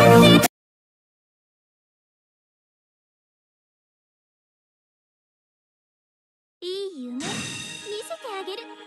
いい夢見せてあげる。